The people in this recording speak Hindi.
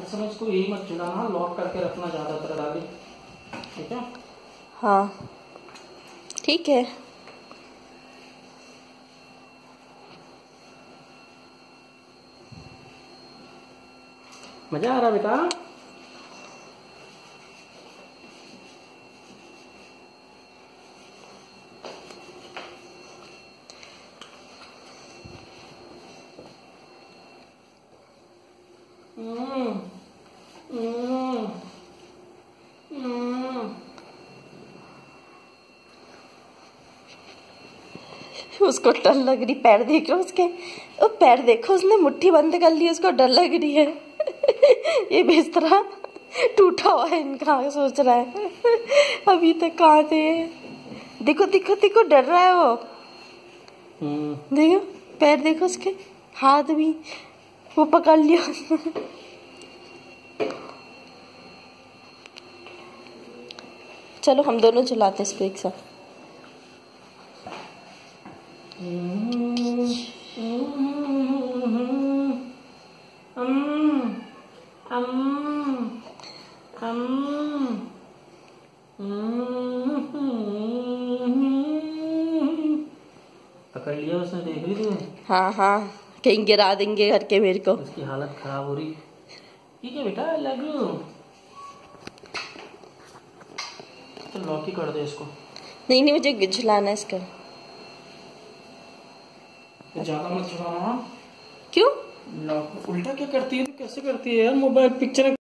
हर समय इसको यही मत चिढ़ाना लॉक करके रखना ज़्यादातर डाली ठीक है? हाँ। ठीक है। मज़ा आ रहा बेटा? हम्म। उसको डर लग रही पैर देखो उसके। ओ पैर देखो उसने मुट्ठी बंद कर ली उसको डर लग रही है। ये बिस्तरा टूटा हुआ है इनका सोच रहा है। अभी तक कहाँ थे देखो देखो देखो डर रहा है वो। हम्म, देखो पैर देखो उसके हाथ भी वो पकड़ लिया। चलो हम दोनों चलाते इसको एक साथ। पकड़ लिया उसने देख ली तू हाँ हाँ कहीं गिरा देंगे घर के मेरे को। उसकी हालत खराब हो रही। ठीक है बेटा लव यू चल लॉक ही कर दे इसको। नहीं नहीं मुझे झुलाना है इसका। ज़्यादा मत चलाना क्यों? लॉक उल्टा क्या करती है? तू कैसे करती है यार? Mobile picture